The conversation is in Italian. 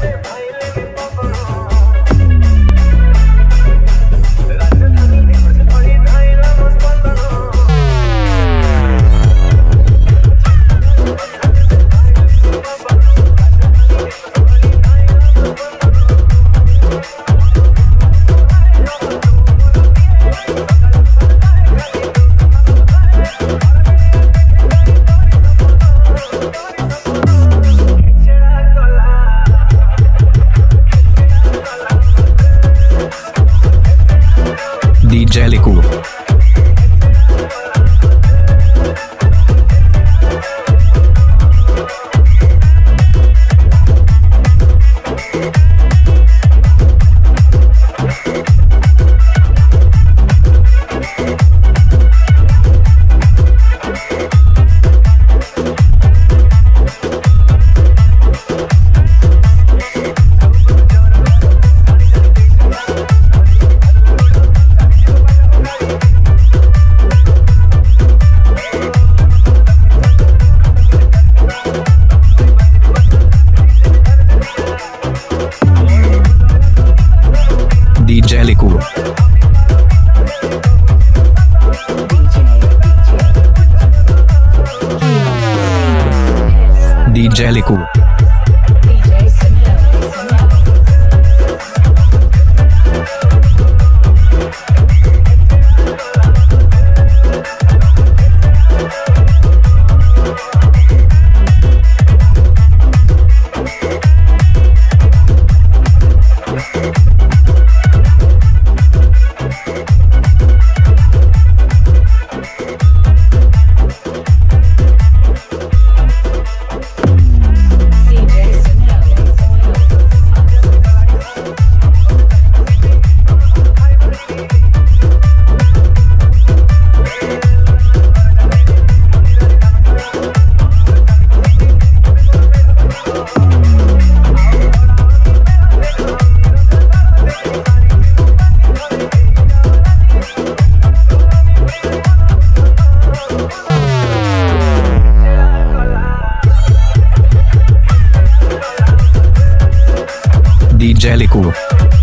DJ evangélico. DJ Liku. DJ Liku. evangélico.